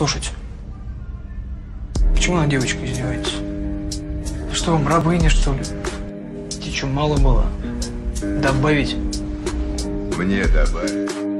Послушайте, почему она девочка издевается? Что вам, рабыня, что ли? Тебе что, мало было? Добавить? Мне добавить.